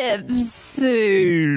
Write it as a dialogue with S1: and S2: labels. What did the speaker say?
S1: Tipsy.